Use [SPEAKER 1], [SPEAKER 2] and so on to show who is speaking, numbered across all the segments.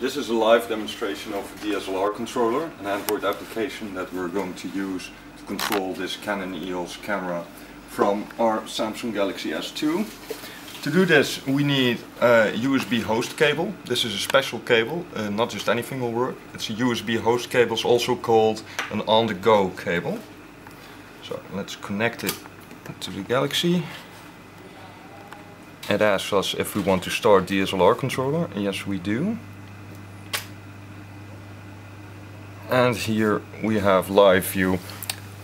[SPEAKER 1] This is a live demonstration of a DSLR controller, an Android application that we're going to use to control this Canon EOS camera from our Samsung Galaxy S2. To do this we need a USB host cable. This is a special cable, uh, not just anything will work. It's a USB host cable, it's also called an on-the-go cable. So let's connect it to the Galaxy. It asks us if we want to start DSLR controller. Yes we do. And here we have live view.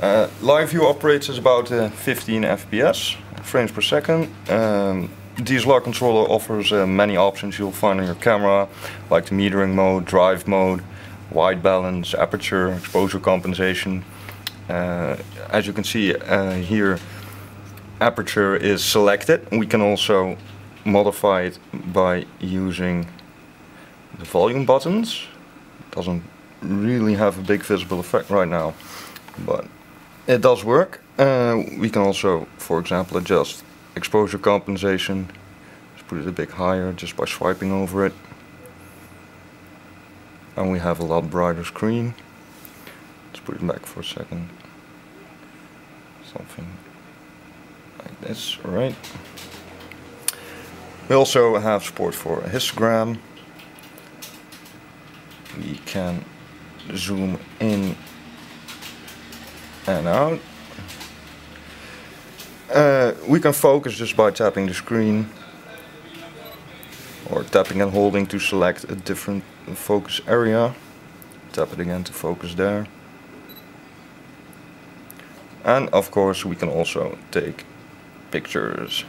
[SPEAKER 1] Uh, live view operates at about uh, 15 FPS, frames per second. Um, DSLR controller offers uh, many options you'll find on your camera, like the metering mode, drive mode, white balance, aperture, exposure compensation. Uh, as you can see uh, here, aperture is selected. We can also modify it by using the volume buttons. Doesn't really have a big visible effect right now, but it does work. Uh, we can also, for example, adjust exposure compensation. Just put it a bit higher just by swiping over it. And we have a lot brighter screen. Let's put it back for a second. Something like this, right? We also have support for a histogram. We can zoom in and out. Uh, we can focus just by tapping the screen or tapping and holding to select a different focus area. Tap it again to focus there. And of course we can also take pictures.